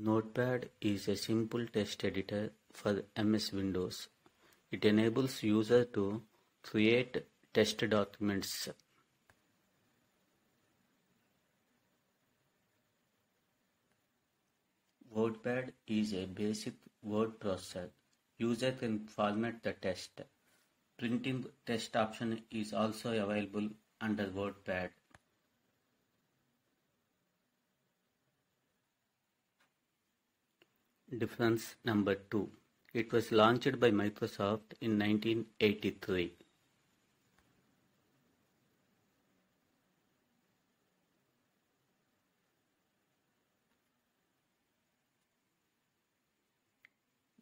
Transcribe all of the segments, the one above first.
Notepad is a simple text editor for MS Windows. It enables user to create text documents. WordPad is a basic word processor. User can format the text. Printing text option is also available under WordPad. Difference number 2. It was launched by Microsoft in 1983.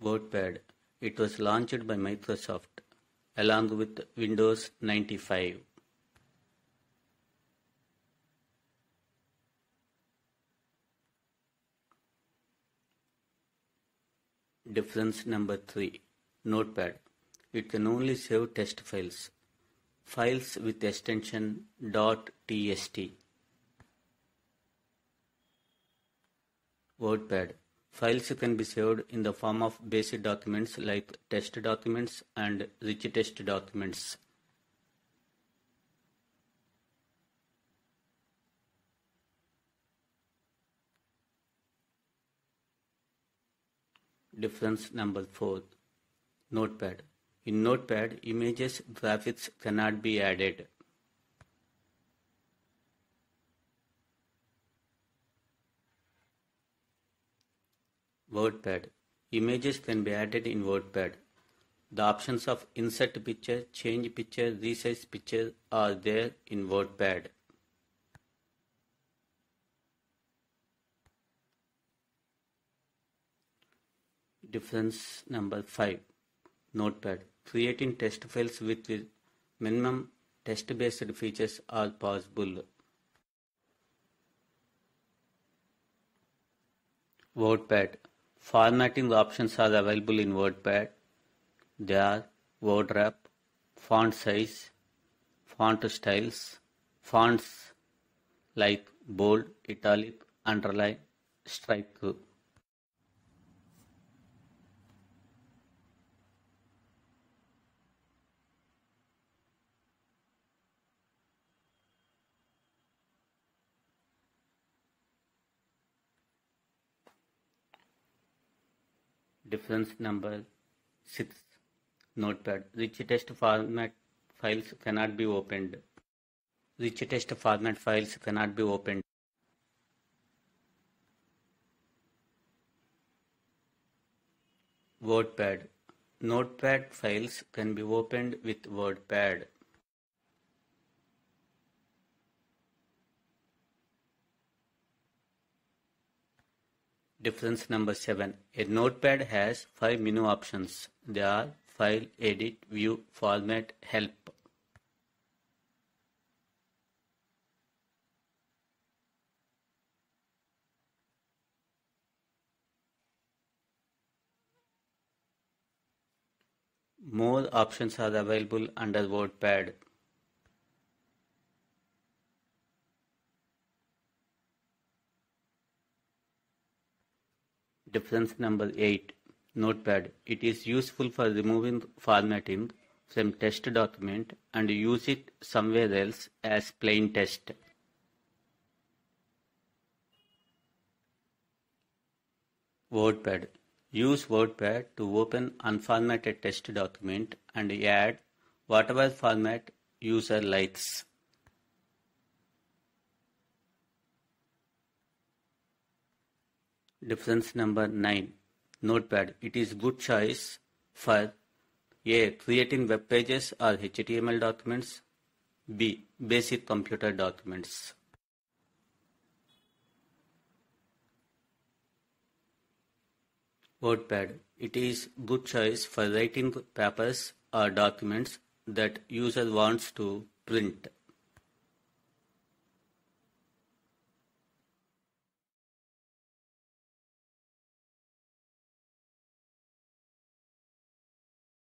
WordPad. It was launched by Microsoft along with Windows 95. Difference number 3. Notepad. It can only save test files. Files with extension .txt. WordPad. Files can be saved in the form of basic documents like test documents and rich test documents. Difference number 4. Notepad. In Notepad, images graphics cannot be added. WordPad. Images can be added in WordPad. The options of insert picture, change picture, resize picture are there in WordPad. Difference number 5. Notepad. Creating test files with minimum test based features are possible. WordPad. Formatting options are available in WordPad. They are word wrap, font size, font styles, fonts like bold, italic, underline, strike. Difference number 6. Notepad. Rich text format files cannot be opened. Rich text format files cannot be opened. WordPad. Notepad files can be opened with WordPad. Difference number 7. A notepad has 5 menu options. They are File, Edit, View, Format, Help. More options are available under WordPad. Difference number 8. Notepad. It is useful for removing formatting from test document and use it somewhere else as plain text. WordPad. Use WordPad to open unformatted test document and add whatever format user likes. Difference number 9. Notepad. It is good choice for A. Creating web pages or HTML documents. B. Basic computer documents. WordPad. It is good choice for writing papers or documents that user wants to print.